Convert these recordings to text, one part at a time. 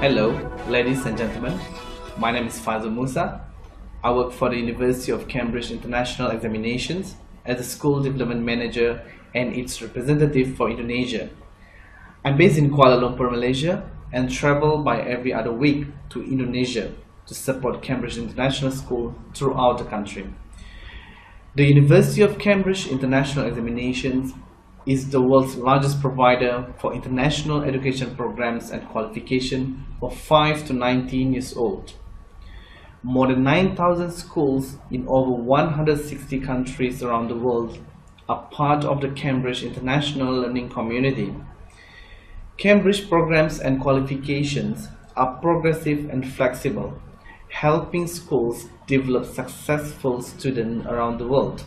Hello, ladies and gentlemen. My name is Fazil Musa. I work for the University of Cambridge International Examinations as a school development manager and its representative for Indonesia. I'm based in Kuala Lumpur, Malaysia, and travel by every other week to Indonesia to support Cambridge International School throughout the country. The University of Cambridge International Examinations is the world's largest provider for international education programs and qualification for 5 to 19 years old. More than 9,000 schools in over 160 countries around the world are part of the Cambridge International Learning Community. Cambridge programs and qualifications are progressive and flexible, helping schools develop successful students around the world.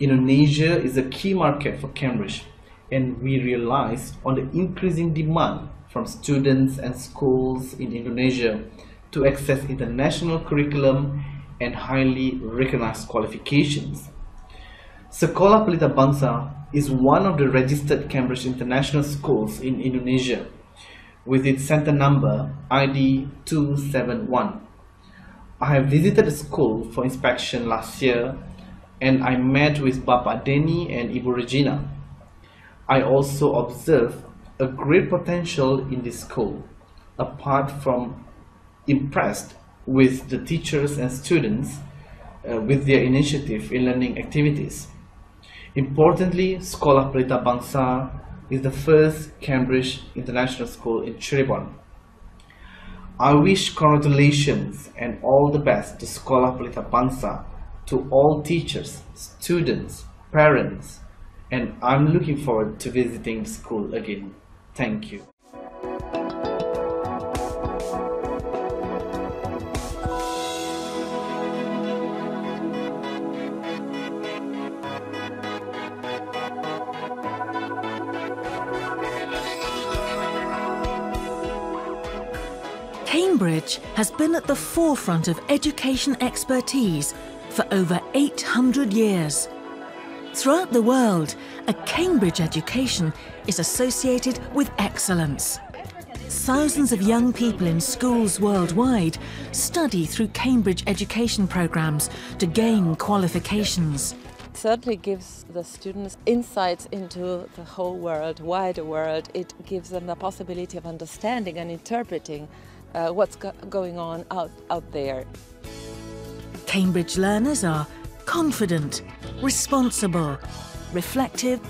Indonesia is a key market for Cambridge, and we realize on the increasing demand from students and schools in Indonesia to access international curriculum and highly recognized qualifications. Sekolah Pelita Bangsa is one of the registered Cambridge International Schools in Indonesia with its center number ID 271. I have visited the school for inspection last year and I met with Bapak Denny and Ibu Regina. I also observed a great potential in this school, apart from impressed with the teachers and students uh, with their initiative in learning activities. Importantly, Sekolah Pelita Bangsa is the first Cambridge International School in Cirebon. I wish congratulations and all the best to Sekolah Pelita Bangsa to all teachers, students, parents, and I'm looking forward to visiting the school again. Thank you. Cambridge has been at the forefront of education expertise for over 800 years. Throughout the world, a Cambridge education is associated with excellence. Thousands of young people in schools worldwide study through Cambridge education programs to gain qualifications. It certainly gives the students insights into the whole world, wider world. It gives them the possibility of understanding and interpreting uh, what's go going on out, out there. Cambridge learners are confident, responsible, reflective,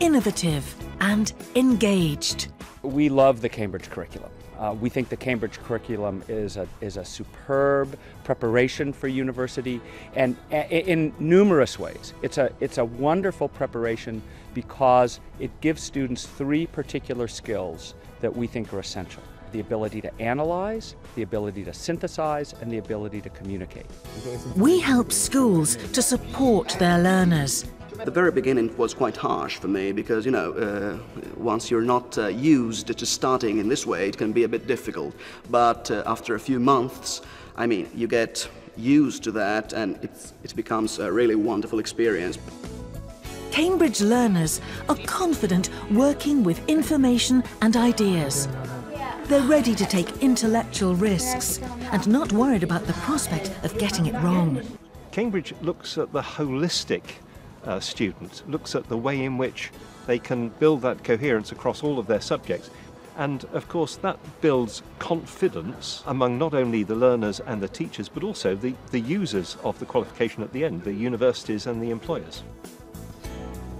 innovative, and engaged. We love the Cambridge curriculum. Uh, we think the Cambridge curriculum is a, is a superb preparation for university and in numerous ways. It's a, it's a wonderful preparation because it gives students three particular skills that we think are essential the ability to analyze, the ability to synthesize, and the ability to communicate. We help schools to support their learners. The very beginning was quite harsh for me because, you know, uh, once you're not uh, used to starting in this way, it can be a bit difficult. But uh, after a few months, I mean, you get used to that and it becomes a really wonderful experience. Cambridge learners are confident working with information and ideas. They're ready to take intellectual risks and not worried about the prospect of getting it wrong. Cambridge looks at the holistic uh, student, looks at the way in which they can build that coherence across all of their subjects. And of course, that builds confidence among not only the learners and the teachers, but also the, the users of the qualification at the end, the universities and the employers.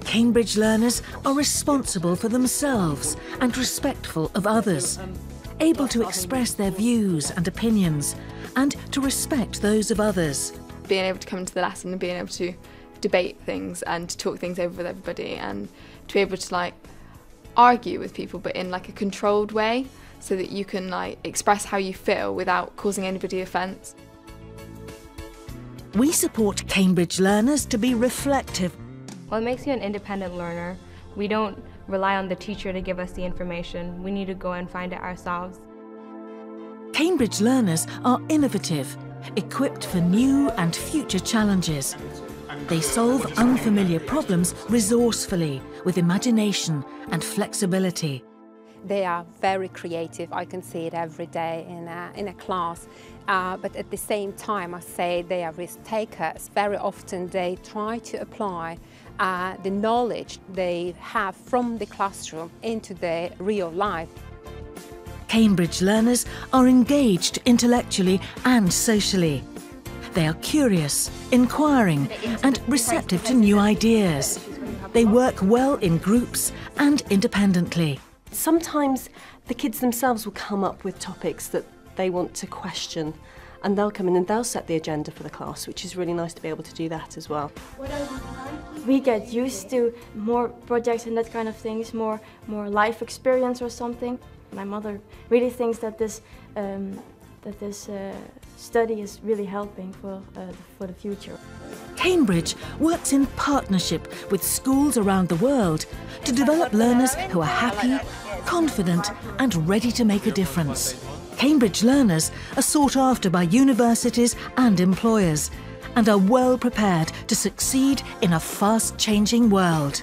Cambridge learners are responsible for themselves and respectful of others able to express their views and opinions, and to respect those of others. Being able to come to the lesson and being able to debate things and to talk things over with everybody and to be able to like argue with people but in like a controlled way so that you can like express how you feel without causing anybody offence. We support Cambridge learners to be reflective. Well, it makes you an independent learner. We don't rely on the teacher to give us the information. We need to go and find it ourselves. Cambridge learners are innovative, equipped for new and future challenges. They solve unfamiliar problems resourcefully, with imagination and flexibility. They are very creative. I can see it every day in a, in a class. Uh, but at the same time, I say they are risk takers. Very often they try to apply uh, the knowledge they have from the classroom into their real life. Cambridge learners are engaged intellectually and socially. They are curious, inquiring and receptive to new ideas. They work well in groups and independently. Sometimes the kids themselves will come up with topics that they want to question and they'll come in and they'll set the agenda for the class, which is really nice to be able to do that as well. We get used to more projects and that kind of things, more, more life experience or something. My mother really thinks that this, um, that this uh, study is really helping for, uh, for the future. Cambridge works in partnership with schools around the world to develop learners who are happy, confident and ready to make a difference. Cambridge learners are sought after by universities and employers and are well prepared to succeed in a fast changing world.